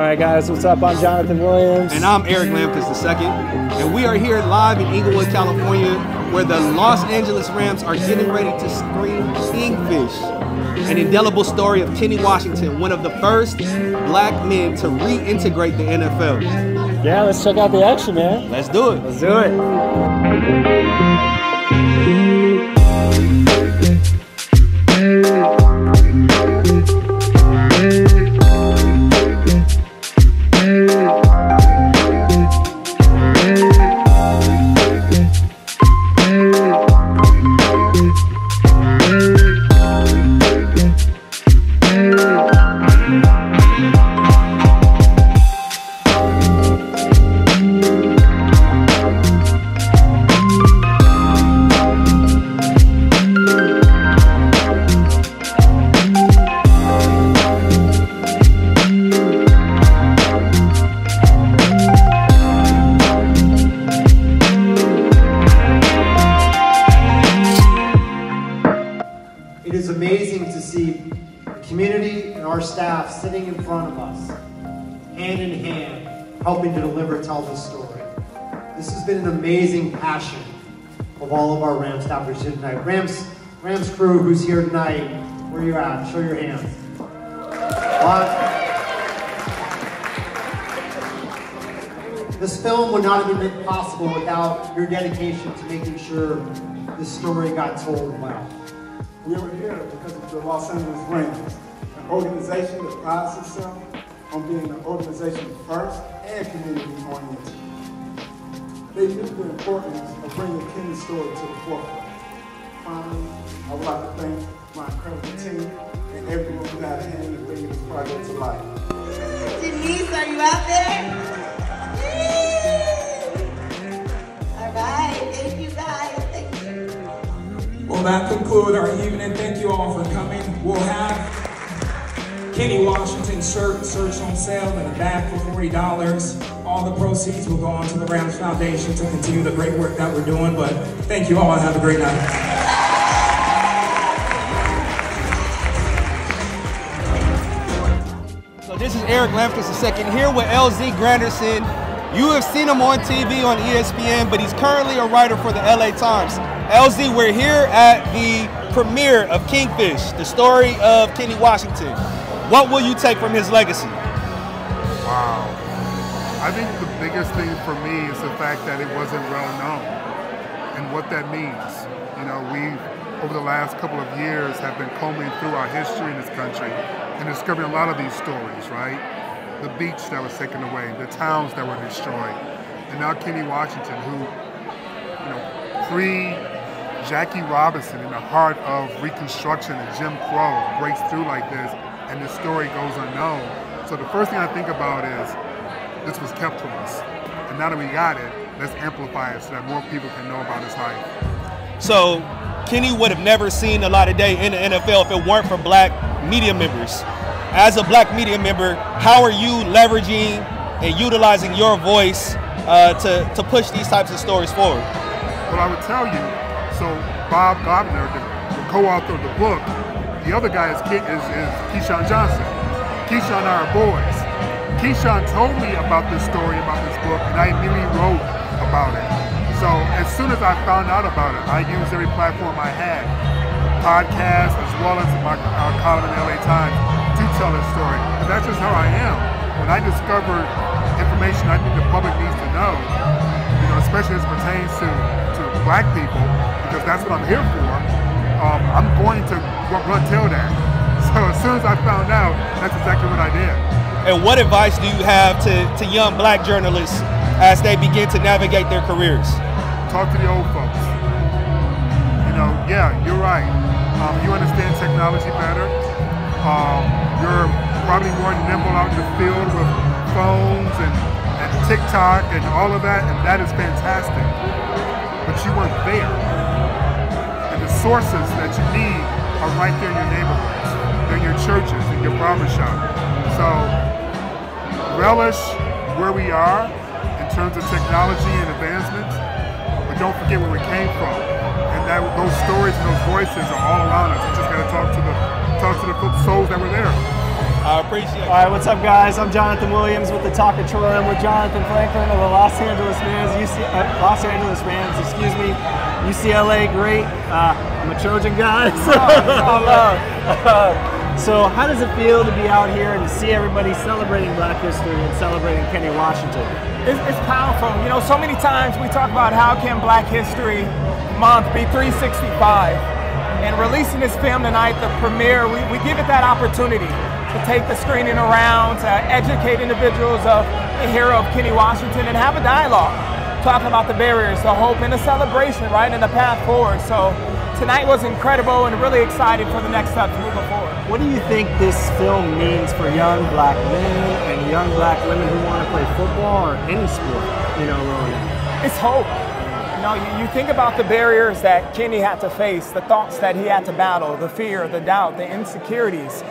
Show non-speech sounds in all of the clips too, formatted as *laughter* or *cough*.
All right, guys, what's up? I'm Jonathan Williams. And I'm Eric Lambkins II. And we are here live in Inglewood, California, where the Los Angeles Rams are getting ready to screen Kingfish, an indelible story of Kenny Washington, one of the first black men to reintegrate the NFL. Yeah, let's check out the action, man. Let's do it. Let's do it. Helping to deliver, tell this story. This has been an amazing passion of all of our Rams staffers here tonight. Rams, Rams crew who's here tonight, where you at? Show your hands. This film would not have been possible without your dedication to making sure this story got told well. We are here because of the Los Angeles Rams, an organization that prides itself on being an organization first and community oriented. They knew the importance of bringing Kenny's story to the forefront. Finally, I would like to thank my incredible team and everyone who had a hand in bringing this project to life. Denise, are you out there? All right, thank you guys. Thank you. Well, that concludes our evening. Thank you all for coming. We'll have Kenny Washington shirt search on sale in the back for $40. All the proceeds will go on to the Rams Foundation to continue the great work that we're doing. But thank you all and have a great night. So this is Eric Lambkins II here with LZ Granderson. You have seen him on TV on ESPN, but he's currently a writer for the LA Times. LZ, we're here at the premiere of Kingfish, the story of Kenny Washington. What will you take from his legacy? Wow. I think the biggest thing for me is the fact that it wasn't well known and what that means. You know, we over the last couple of years have been combing through our history in this country and discovering a lot of these stories, right? The beach that was taken away, the towns that were destroyed. And now Kenny Washington, who, you know, pre Jackie Robinson in the heart of Reconstruction and Jim Crow breaks through like this, and this story goes unknown. So the first thing I think about is this was kept from us. And now that we got it, let's amplify it so that more people can know about his life. So Kenny would have never seen a lot of day in the NFL if it weren't for black media members. As a black media member, how are you leveraging and utilizing your voice uh, to, to push these types of stories forward? Well, I would tell you, so Bob Glauber, the, the co-author of the book, the other guy is, Ke- is, is Keyshawn Johnson. Keyshawn are boys. Keyshawn told me about this story, about this book, and I immediately wrote about it. So as soon as I found out about it, I used every platform I had, podcast as well as my uh, column in the LA Times, to tell this story. And that's just how I am. When I discover information I think the public needs to know, you know, especially as it pertains to, to black people, because that's what I'm here for, um, I'm going to run, tell that. So as soon as I found out, that's exactly what I did. And what advice do you have to, to young black journalists as they begin to navigate their careers? Talk to the old folks. You know, yeah, you're right. Um, you understand technology better. Um, you're probably more nimble out in the field with phones and, and TikTok and all of that, and that is fantastic. But you weren't there. And the sources that you need are right there in your neighborhoods, they're in your churches, in your barbershop. So relish where we are in terms of technology and advancements, but don't forget where we came from. And that those stories and those voices are all around us. We just gotta talk to the talk to the souls that were there. I I appreciate it. All right, what's up, guys? I'm Jonathan Williams with the Talk of Troy. I'm with Jonathan Franklin of the Los Angeles Rams. UC, uh, Los Angeles Rams, excuse me. UCLA, great. Uh, I'm a Trojan guy. *laughs* So, uh, *laughs* so, how does it feel to be out here and to see everybody celebrating Black History and celebrating Kenny Washington? It's, it's powerful. You know, so many times we talk about how can Black History Month be 365. And releasing this film tonight, the premiere, we, we give it that opportunity to take the screening around, to educate individuals of the hero of Kenny Washington and have a dialogue, talking about the barriers, the hope, and the celebration, right, and the path forward. So tonight was incredible and really excited for the next steps moving forward. What do you think this film means for young black men and young black women who want to play football or any sport, you know, Ronan? It's hope. You know, you, you think about the barriers that Kenny had to face, the thoughts that he had to battle, the fear, the doubt, the insecurities.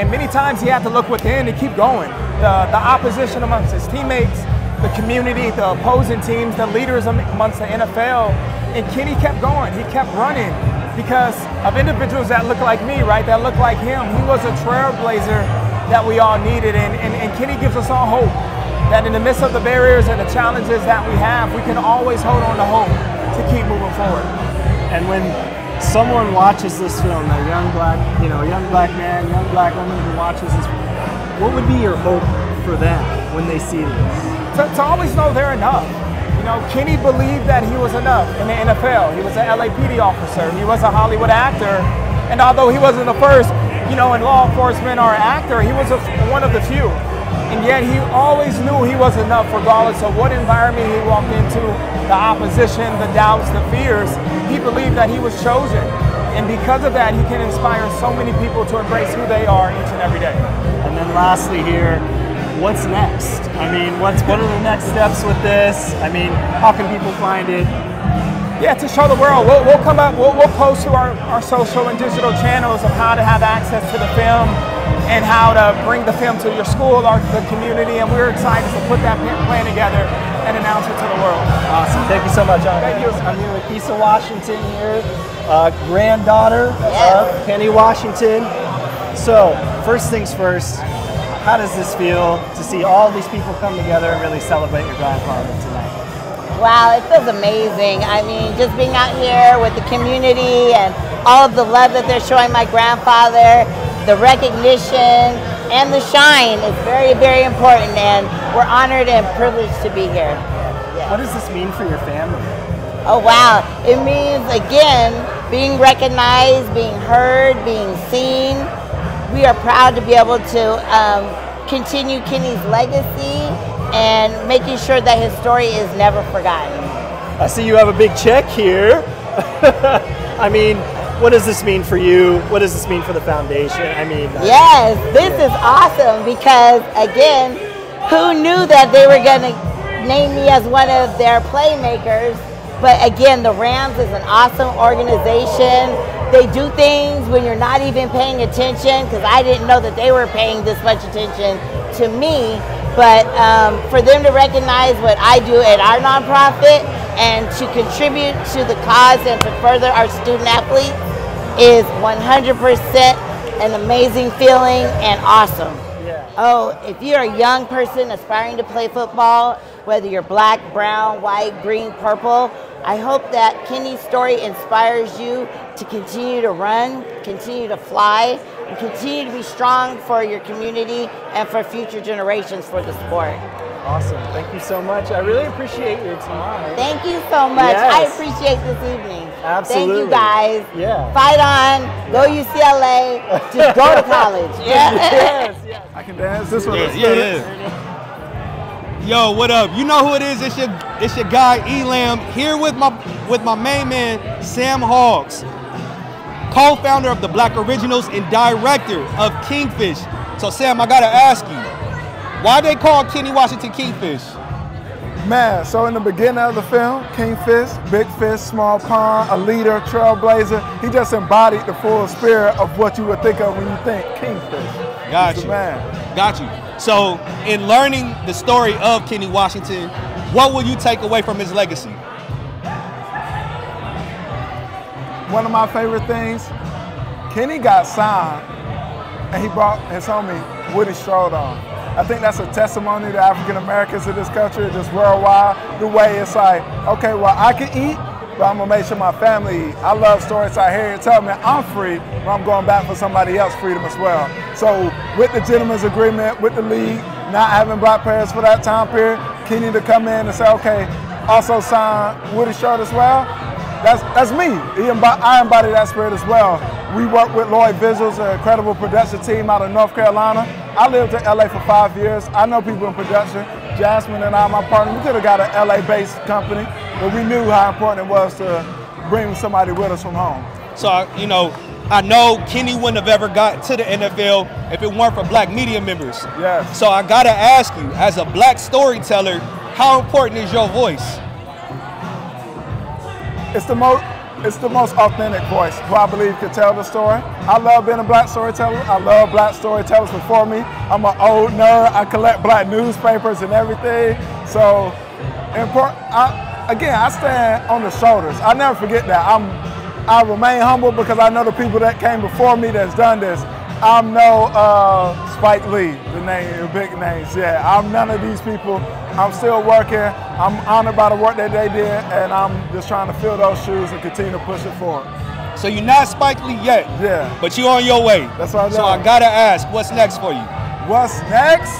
And many times he had to look within and keep going. The, the opposition amongst his teammates, the community, the opposing teams, the leaders amongst the NFL. And Kenny kept going. He kept running because of individuals that look like me, right? That look like him. He was a trailblazer that we all needed. And, and, and Kenny gives us all hope that in the midst of the barriers and the challenges that we have, we can always hold on to hope to keep moving forward. And when someone watches this film, a young black, you know, young black man, young black woman who watches this, what would be your hope for them when they see this? To, to always know they're enough. You know, Kenny believed that he was enough in the NFL. He was an LAPD officer. He was a Hollywood actor. And although he wasn't the first, you know, in law enforcement or actor, he was a, one of the few. And yet he always knew he was enough regardless of what environment he walked into, the opposition, the doubts, the fears. He believed that he was chosen. And because of that, he can inspire so many people to embrace who they are each and every day. And then lastly here, what's next? I mean, what's what are the next steps with this? I mean, how can people find it? Yeah, to show the world. We'll, we'll come up, we'll, we'll post to our, our social and digital channels of how to have access to the film and how to bring the film to your school or the community. And we're excited to put that plan together and announce it to the world. Awesome. Thank you so much, John. Thank you. I'm here with Issa Washington here, uh, granddaughter of Kenny Washington. So, first things first, how does this feel to see all these people come together and really celebrate your grandfather tonight? Wow, it feels amazing. I mean, just being out here with the community and all of the love that they're showing my grandfather, the recognition and the shine is very, very important. And we're honored and privileged to be here. What does this mean for your family? Oh, wow. It means, again, being recognized, being heard, being seen. We are proud to be able to um, continue Kenny's legacy and making sure that his story is never forgotten. I see you have a big check here. *laughs* I mean, what does this mean for you? What does this mean for the foundation? I mean, Yes, this is awesome because again, who knew that they were going to name me as one of their playmakers? But again, the Rams is an awesome organization. They do things when you're not even paying attention because I didn't know that they were paying this much attention to me. But um, for them to recognize what I do at our nonprofit and to contribute to the cause and to further our student athletes is 100% an amazing feeling and awesome. Oh, if you're a young person aspiring to play football, whether you're black, brown, white, green, purple, I hope that Kenny's story inspires you to continue to run, continue to fly, and continue to be strong for your community and for future generations for the sport. Awesome. Thank you so much. I really appreciate your time. Thank you so much. I appreciate this evening. Absolutely. Thank you guys. Yeah. Fight on. Go UCLA. Just go to college. Yeah. *laughs* yes, *laughs* yes. I can dance. This one. Yeah, yeah, yeah. Yo, what up? You know who it is? It's your it's your guy Elam here with my with my main man Sam Hawks, co-founder of the Black Originals and director of Kingfish. So Sam, I gotta ask you, why they call Kenny Washington Kingfish? Man, so in the beginning of the film, Kingfish, big fish, small pond, a leader, trailblazer, he just embodied the full spirit of what you would think of when you think Kingfish. Got He's you. man. Got you. So, in learning the story of Kenny Washington, what will you take away from his legacy? One of my favorite things, Kenny got signed and he brought his homie Woody Strode on. I think that's a testimony to African Americans in this country, just worldwide. The way it's like, okay, well, I can eat, but I'm gonna make sure my family eat. I love stories I hear you tell me I'm free, but I'm going back for somebody else's freedom as well. So with the gentleman's agreement, with the league, not having black players for that time period, Kenny to come in and say, okay, also sign Woody Strode as well. That's that's me. I embody that spirit as well. We work with Loyd Visuals, an incredible production team out of North Carolina. I lived in LA for five years. I know people in production. Jasmine and I, my partner, we could have got an LA-based company, but we knew how important it was to bring somebody with us from home. So, you know, I know Kenny wouldn't have ever got to the NFL if it weren't for black media members. Yes. So I gotta ask you, as a black storyteller, how important is your voice? It's the most it's the most authentic voice who I believe can tell the story. I love being a black storyteller. I love black storytellers before me. I'm an old nerd. I collect black newspapers and everything. So, important. I, again, I stand on the shoulders. I never forget that. I'm, I remain humble because I know the people that came before me that's done this. I'm no uh, Spike Lee, the name, the big names. Yeah, I'm none of these people. I'm still working. I'm honored by the work that they did, and I'm just trying to fill those shoes and continue to push it forward. So you're not Spike Lee yet. Yeah. But you're on your way. That's what I So I gotta ask, what's next for you? What's next?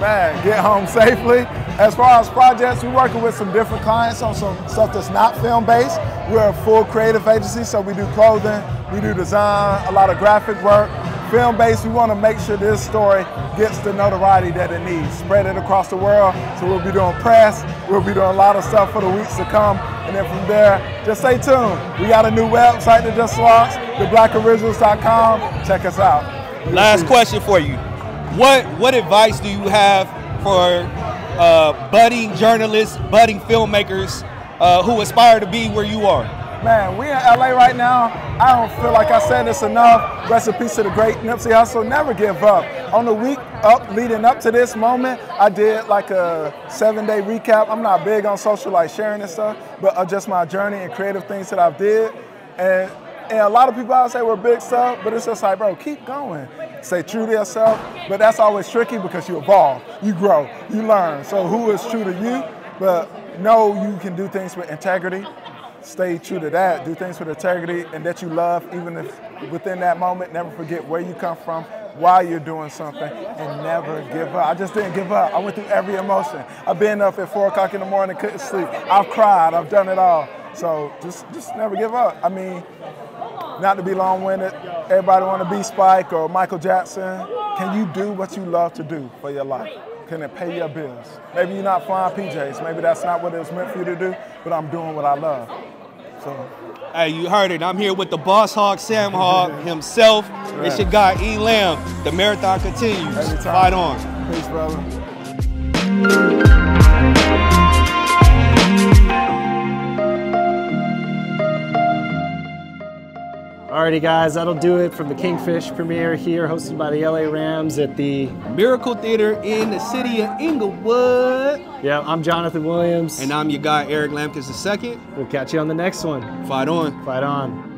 Man, get home safely. As far as projects, we're working with some different clients on some stuff that's not film based. We're a full creative agency, so we do clothing, we do design, a lot of graphic work, film based, we want to make sure this story gets the notoriety that it needs. Spread it across the world. So we'll be doing press, we'll be doing a lot of stuff for the weeks to come. And then from there, just stay tuned. We got a new website that just launched, theblackorigInals.com. Check us out. You'll Last see. question for you. What what advice do you have for uh, budding journalists, budding filmmakers uh, who aspire to be where you are? Man, we in LA right now. I don't feel like I said this enough. Rest in peace to the great Nipsey Hussle. Never give up. On the week up leading up to this moment, I did like a seven day recap. I'm not big on social like sharing and stuff, but just my journey and creative things that I've did. And and a lot of people I say we're big stuff, but it's just like, bro, keep going. Say true to yourself. But that's always tricky because you evolve, you grow, you learn. So who is true to you? But know you can do things with integrity stay true to that, do things with integrity, and that you love, even if within that moment, never forget where you come from, why you're doing something, and never give up. I just didn't give up. I went through every emotion. I've been up at four o'clock in the morning, couldn't sleep. I've cried. I've done it all. So just, just never give up. I mean, not to be long-winded. Everybody want to be Spike or Michael Jackson. Can you do what you love to do for your life? Can it pay your bills? Maybe you're not flying PJs. Maybe that's not what it was meant for you to do, but I'm doing what I love. So. Hey, you heard it. I'm here with the boss hog, Sam Hogg *laughs* himself. Right. It's your guy, E. Lamb. The marathon continues. Fight on. Peace, brother. Alrighty, guys, that'll do it from the Kingfish premiere here, hosted by the LA Rams at the Miracle Theater in the city of Inglewood. Yeah, I'm Jonathan Williams. And I'm your guy, Eric Lambkins II. We'll catch you on the next one. Fight on. Fight on.